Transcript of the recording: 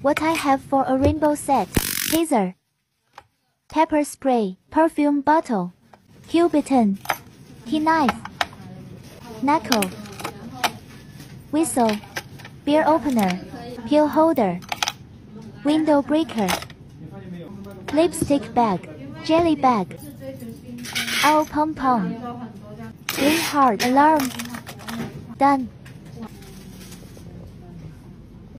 What I have for a rainbow set. Taser. Pepper spray. Perfume bottle. Kubotan. Key knife. Knuckle. Whistle. Beer opener. Pill holder. Window breaker. Lipstick bag. Jelly bag. Owl pom pom. Green heart alarm. Done.